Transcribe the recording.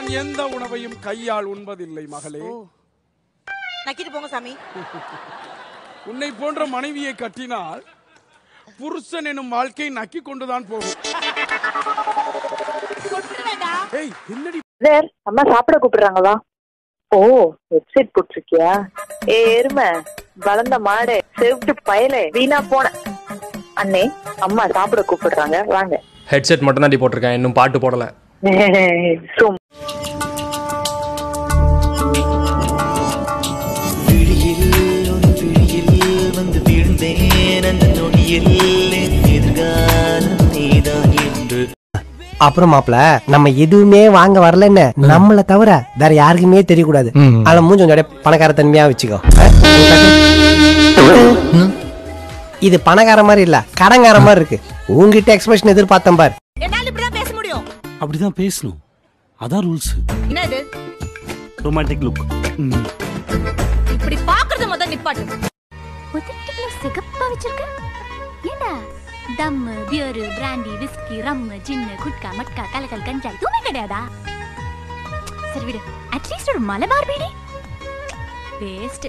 நான் எந்த உணவையும் கையால் உண்பதில்லை மகளே. நக்கிட்டு போங்க சாமி. உன்னை போன்ற மனைவியை கட்டினால் புருஷன் எனும் வாழ்க்கை நக்கி கொண்டுதான் போகும். ஏய் என்னடி? சார் அம்மா சாப்பிட கூப்பிடுறாங்களா? ஓ வெப்சைட் போட்டிருக்கியா? ஏ எருமை வளர்ந்த மாடு செவிட்டு பயலே வீணா போன. அண்ணே அம்மா சாப்பிட கூப்பிடுறாங்க வாங்க. ஹெட்செட் மட்டும் தான் போட்டிருக்கேன் இன்னும் பாட்டு போடல. அந்த நொடியில் என் எதிர்காலம் நீதான் என்று. அப்புறம் மாப்ள நம்ம எதுவுமே வாங்க வரலன்னு நம்மள தவிர வேற யாருக்குமே தெரியக்கூடாது. அதுல மூஞ்சி கொஞ்சம் பணக்கார தன்மையா வச்சுக்கோ. இது பணக்கார மாதிரி இல்ல கடங்கார மாதிரி இருக்கு. உங்ககிட்ட எக்ஸ்பிரஷன் எதிர்பார்த்தேன் பார். என்னால இப்படிதான் பேச முடியும்? அப்படிதான் பேசணும். அதான் ரூல்ஸ் ரொமான்டிக் லுக் இப்படி பாக்குறது முத நிப்பாட்டு. சிகப்பா வச்சிருக்க? என்ன தம்மு beer brandy whisky rum gin gutka matka கலக்கல் கஞ்சா எதுவுமே கிடையாதா? சரி விடு. அட்லீஸ்ட் ஒரு மலபார் பீடி. வேஸ்ட்